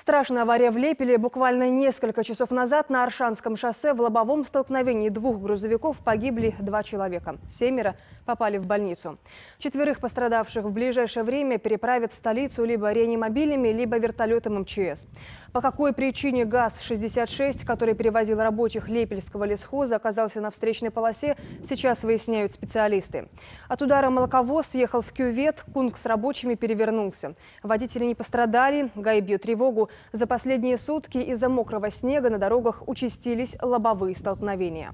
Страшная авария в Лепеле. Буквально несколько часов назад на Аршанском шоссе в лобовом столкновении двух грузовиков погибли два человека. Семеро попали в больницу. Четверых пострадавших в ближайшее время переправят в столицу либо реанимобилями, либо вертолетом МЧС. По какой причине ГАЗ-66, который перевозил рабочих Лепельского лесхоза, оказался на встречной полосе, сейчас выясняют специалисты. От удара молоковоз съехал в кювет, кунг с рабочими перевернулся. Водители не пострадали, ГАИ бьет тревогу. За последние сутки из-за мокрого снега на дорогах участились лобовые столкновения.